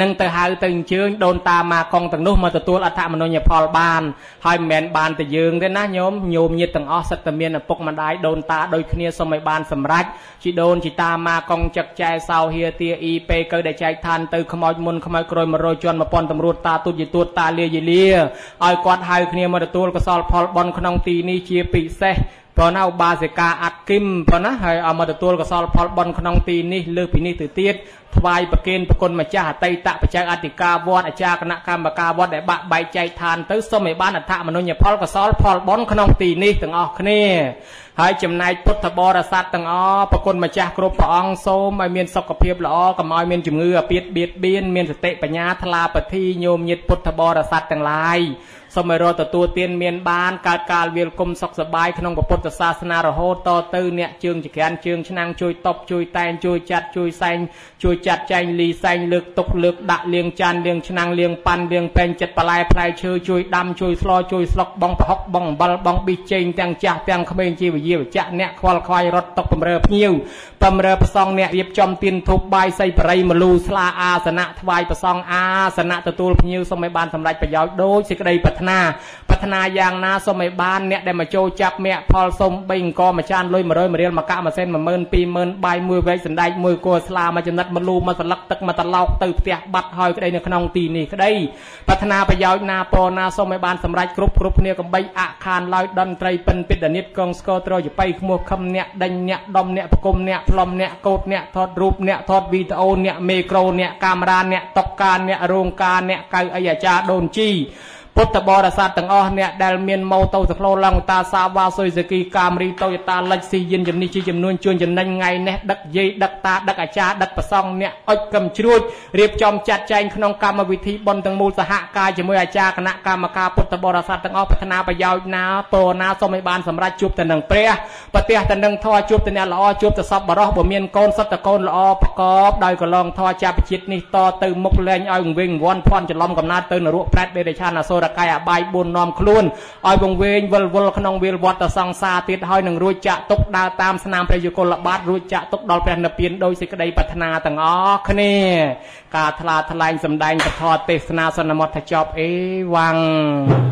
នឹងទៅហៅទៅអញ្ជើញដូនតាម៉ាកុងទាំងនោះមកទទួលអត្ថមនោញ្ញផលបានហើយមិនមែនបានតែយើងទេណាញោមញោមញាតទាំងអស់សិតតែមានឪពុកម្ដាយដូនតាដូចគ្នាសូមឲ្យបានសម្រេចជីដូនជីតាម៉ាកុងចឹកចែសោហៀទាអ៊ីពេកើដែលចែកឋានទៅខ្មោចមុនខ្មោចក្រោយ100ជាន់1000តម្រួតតាទុតយទួតតាលាយលាឲ្យគាត់ហៅគ្នាមកទទួលកសលផលបន់ក្នុងទីនេះជាពិសេស ព្រោះណាឧបាសិកាអាត់គឹមព្រោះណាហើយឲ្យមកទទួលកសលផលបន់ក្នុងទីនេះលើសពីនេះទៅទៀតថ្វាយប្រគេនប្រគុណម្ចាស់អតីតបច្ច័យអធិការវត្តអាចារ្យគណៈកម្មការវត្តដែលបាក់បែកចែកឋានទៅសូមឲ្យបានអត្ថមនុញ្ញផលកសលផលបន់ក្នុងទីនេះទាំងអស់គ្នាហើយចំណែកពុទ្ធបរិស័ទទាំងអស់ប្រគុណម្ចាស់គ្រប់ព្រះអង្គសូមឲ្យមានសុខភាពល្អកុំឲ្យមានជំងឺអាពាធបៀតបៀនមានសតិបញ្ញាថ្លាពធីញោមញាតពុទ្ធបរិស័ទទាំងឡាយសូមឲ្យរកទទួលទានមានបានកើតកាលវាលគុំសុខសบายក្នុងពុទ្ធ ធសាសនារហូតតទៅអ្នកជើងចក្រានជើងឆ្នាំងជួយតបជួយតែងជួយចាត់ជួយសែងជួយចាត់ចែងលីសែងលើកទុកលើកដាក់លាងចានលាងឆ្នាំងលាងប៉ាន់លាងពេញចិត្តបន្លែផ្លែឈើជួយដាំជួយស្លជួយស្លុកបងប្រហុកបងអំបិលបងប៊ីចេងទាំងចាស់ទាំងក្មេងជាវិយាវចៈអ្នកខ្វល់ខ្វាយរត់តុកបំរើភ្ញៀវបំរើប្រសងអ្នករៀបចំទៀនធូបបាយសីបរិយមលូស្លាអាសនៈថ្វាយប្រសងអាសនៈទទួលភ្ញៀវសូមឲ្យបានសម្រេចប្រយោជន៍ដូចសេចក្តីប្រាថ្នាប្រាថ្នាយ៉ាងណាសូមឲ្យបានអ្នកដែលមកចូលចាប់មគ្គផលសូម3អង្គមួយចានលុយ100មួយរៀលមួយកៈមួយសេន10000 20000បាយមួយវែកសណ្ដែកមួយគួរស្លាមួយចំណិតមួយលូមួយសន្លឹកទឹកមួយត្រឡោកទៅផ្ទះបាត់ហើយក្តីនៅក្នុងទីនេះក្តីប្រាថ្នាប្រយោជន៍ណាពរណាសូមឲ្យបានសម្រេចគ្រប់គ្រប់គ្នាកំបីអខានឡើយដន្ត្រីពិនពិតនិតកងស្គរត្រយបៃខ្មោះខំអ្នកដេញអ្នកដំអ្នកប្រគុំអ្នកផ្លុំអ្នកកោតអ្នកថតរូបអ្នកថតវីដេអូអ្នកមេក្រូអ្នកកាមេរ៉ាអ្នកតុកការអ្នករោងការអ្នកកៅអីអាចារ្យដូនជី ពុទ្ធបរិស័ទទាំងអស់អ្នកដែលមានម៉ូតូសក្លោឡង់តាសាវ៉ាស៊ុយសេគីកាមរីតូយតាលិចស៊ីយានជំនិះជាចំនួនជួនចំណេញថ្ងៃនេះដឹកយាយដឹកតាដឹកអាចារ្យដឹកប្រសង់អ្នកអុចកំជ្រួចរៀបចំចាត់ចែងក្នុងកម្មវិធីបុណ្យទាំងមូលសហការជាមួយអាចារ្យគណៈកម្មការពុទ្ធបរិស័ទទាំងអស់ប្រាថ្នាប្រយោជន៍ណាពរណាសូមឲ្យបានសម្រេចជួបទៅនឹងព្រះប្រទះទៅនឹងធម៌ជួបទៅអ្នកល្អជួបទៅសពបរោះបើមានកូនសត្វតកូនល្អប្រកបដោយកលងធម៌ចាប់ជាតិនេះតទៅមុខលែងឲ្យវិញវ័នភ័ន្តច្រឡំកំណត់ទៅនរកប្រែតបេដេឆានអសូរកាយអបាយ4នាំខ្លួនឲ្យវង្វេងវិលវល់ក្នុងវាលវត្តសង្សារទៀតហើយនឹងរួចចាក់ទុកដើរតាមស្នាមព្រះយុគលបាតរួចចាក់ទុកដល់ព្រះនិព្វានដោយសេចក្តីប្រាថ្នាទាំងអស់គ្នាការថ្លាថ្លែងសម្ដែងពធទេសនាសន្មតថាចប់អេវ៉ាំង